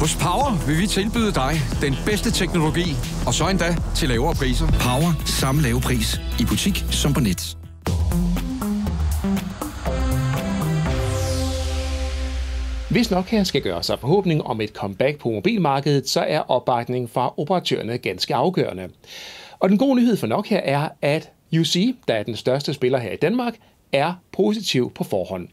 Hos Power vil vi tilbyde dig den bedste teknologi, og så endda til lavere priser. Power. Samme lave pris. I butik som på net. Hvis Nokia skal gøre sig forhåbning om et comeback på mobilmarkedet, så er opbakning fra operatørerne ganske afgørende. Og den gode nyhed for Nokia er, at UC, der er den største spiller her i Danmark, er positiv på forhånd.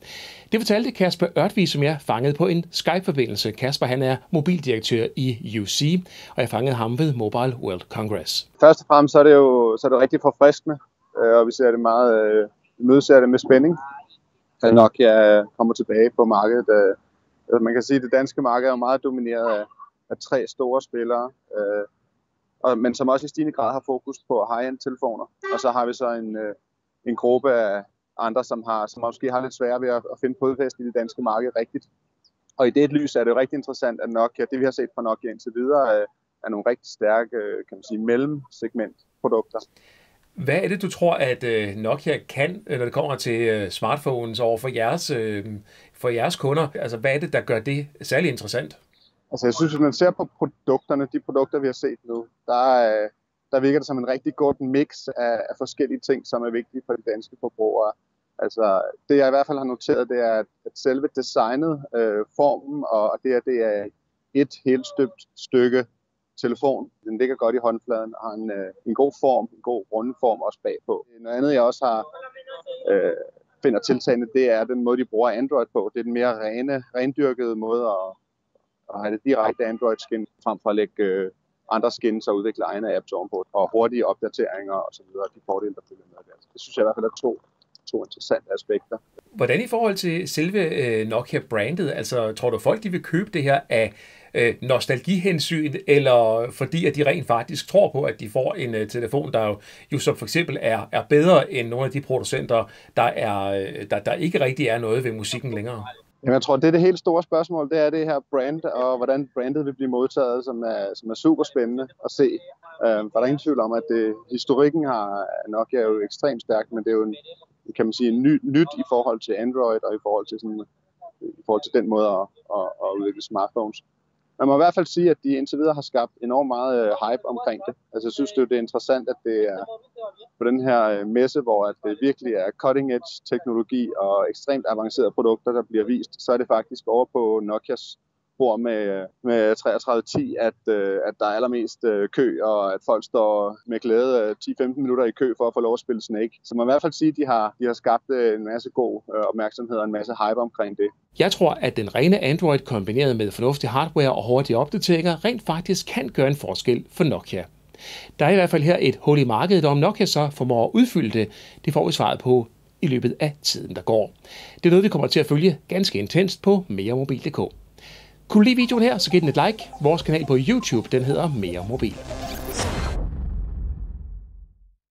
Det fortalte Kasper Ørtvig, som jeg fangede på en Skype-forbindelse. Kasper han er mobildirektør i UC, og jeg fangede ham ved Mobile World Congress. Først og fremmest så er det jo så er det rigtig forfriskende, øh, og vi ser det meget, øh, mødeser det med spænding, at Nokia kommer tilbage på markedet. Øh, altså, man kan sige, at det danske marked er meget domineret af, af tre store spillere, og, men som også i stigende grad har fokus på high-end telefoner. Og så har vi så en, en gruppe af, andre, som, har, som måske har lidt svært ved at, at finde fodfæste i det danske marked rigtigt. Og i det lys er det jo rigtig interessant, at Nokia, det vi har set fra Nokia indtil videre, øh, er nogle rigtig stærke, øh, kan man sige, mellemsegmentprodukter. Hvad er det, du tror, at øh, Nokia kan, når det kommer til smartphones over for jeres, for jeres kunder? Altså, hvad er det, der gør det særlig interessant? Altså, jeg synes, hvis man ser på produkterne, de produkter, vi har set nu, der, der virker det som en rigtig god mix af, af forskellige ting, som er vigtige for de danske forbrugere. Altså, det jeg i hvert fald har noteret, det er, at, selve designet, øh, formen og det, her, det er et helt støbt stykke telefon. Den ligger godt i håndfladen og har en, øh, en god form, en god runde form også bagpå. Noget andet, jeg også har øh, finder tiltagende, det er den måde, de bruger Android på. Det er den mere rene, rendyrkede måde at, at have det direkte Android-skin, frem for at lægge øh, andre skins og udvikle egne apps ovenpå, og hurtige opdateringer og så videre, de fordele, der følger med det. Det synes jeg i hvert fald er to to interessante aspekter. Hvordan i forhold til selve øh, Nokia-brandet? Altså, tror du folk de vil købe det her af øh, nostalgihensyn, eller fordi at de rent faktisk tror på, at de får en øh, telefon, der jo, jo som for eksempel er, er bedre end nogle af de producenter, der, er, øh, der, der ikke rigtig er noget ved musikken længere? Jamen, jeg tror, det er det helt store spørgsmål, det er det her brand, og hvordan brandet vil blive modtaget, som er, som er super spændende at se. Uh, der er ingen tvivl om, at det, historikken har nok er jo ekstremt stærk, men det er jo en, kan man sige, ny, nyt i forhold til Android og i forhold til, sådan, i forhold til den måde at, at, at udvikle smartphones. Man må i hvert fald sige, at de indtil videre har skabt enormt meget øh, hype omkring det. Altså jeg synes, det, det er interessant, at det er på den her øh, messe, hvor at det virkelig er cutting edge teknologi og ekstremt avancerede produkter, der bliver vist, så er det faktisk over på Nokias bor med, med 3310, at, øh, at der er allermest øh, kø, og at folk står med glæde øh, 10-15 minutter i kø for at få lov at spille Snake. Så man i hvert fald sige, at de har, de har skabt øh, en masse god øh, opmærksomhed og en masse hype omkring det. Jeg tror, at den rene Android kombineret med fornuftig hardware og hurtige opdateringer rent faktisk kan gøre en forskel for Nokia. Der er i hvert fald her et hul i markedet, og om Nokia så formår at udfylde det, det får vi svaret på i løbet af tiden, der går. Det er noget, vi kommer til at følge ganske intenst på meremobil.dk. Kunne du lide videoen her, så giv den et like. Vores kanal på YouTube, den hedder Mere Mobil.